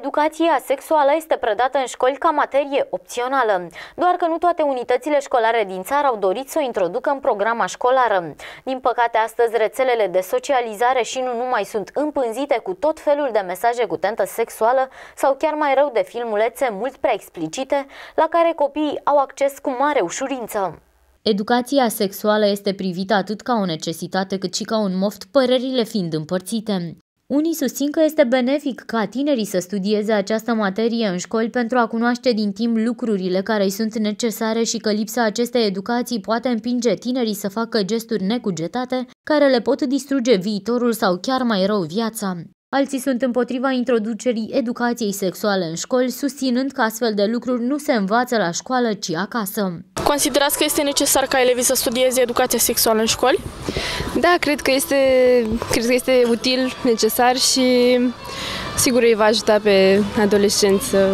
Educația sexuală este predată în școli ca materie opțională, doar că nu toate unitățile școlare din țară au dorit să o introducă în programa școlară. Din păcate, astăzi rețelele de socializare și nu numai sunt împânzite cu tot felul de mesaje cu tentă sexuală sau chiar mai rău de filmulețe mult prea explicite, la care copiii au acces cu mare ușurință. Educația sexuală este privită atât ca o necesitate cât și ca un moft, părerile fiind împărțite. Unii susțin că este benefic ca tinerii să studieze această materie în școli pentru a cunoaște din timp lucrurile care îi sunt necesare și că lipsa acestei educații poate împinge tinerii să facă gesturi necugetate care le pot distruge viitorul sau chiar mai rău viața. Alții sunt împotriva introducerii educației sexuale în școli, susținând că astfel de lucruri nu se învață la școală, ci acasă. Considerați că este necesar ca elevii să studieze educația sexuală în școli? Da, cred că este, cred că este util, necesar și sigur îi va ajuta pe adolescenți să,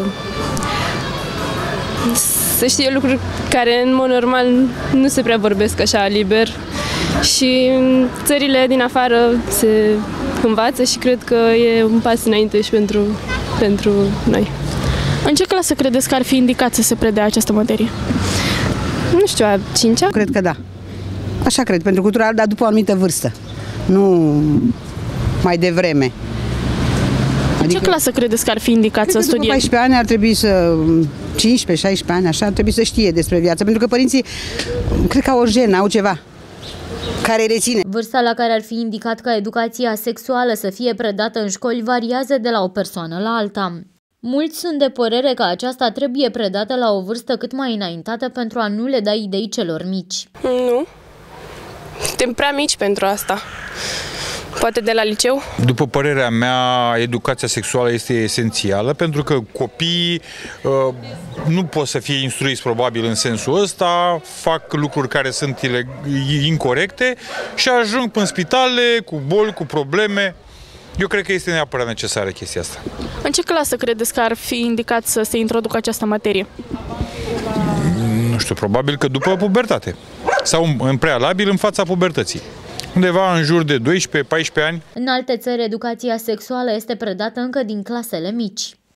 să știe lucruri care în mod normal nu se prea vorbesc așa liber și țările din afară se învață și cred că e un pas înainte și pentru, pentru noi. În ce clasă credeți că ar fi indicat să se predea această materie? Nu știu, a cincea? Cred că da. Așa cred, pentru cultural, dar după o anumită vârstă. Nu mai devreme. Adică, în ce clasă credeți că ar fi indicat să studieze? 14 ani ar trebui să, 15-16 ani, așa, ar trebui să știe despre viață, pentru că părinții, cred că au o jenă, au ceva care reține. Vârsta la care ar fi indicat ca educația sexuală să fie predată în școli variază de la o persoană la alta. Mulți sunt de părere că aceasta trebuie predată la o vârstă cât mai înaintată pentru a nu le da idei celor mici. Nu. Suntem prea mici pentru asta. Poate de la liceu? După părerea mea, educația sexuală este esențială pentru că copiii uh, nu pot să fie instruiți probabil în sensul ăsta, fac lucruri care sunt incorrecte și ajung în spitale cu boli, cu probleme. Eu cred că este neapărat necesară chestia asta. În ce clasă credeți că ar fi indicat să se introducă această materie? Nu știu, probabil că după pubertate sau în prealabil în fața pubertății undeva în jur de 12-14 ani. În alte țări, educația sexuală este predată încă din clasele mici.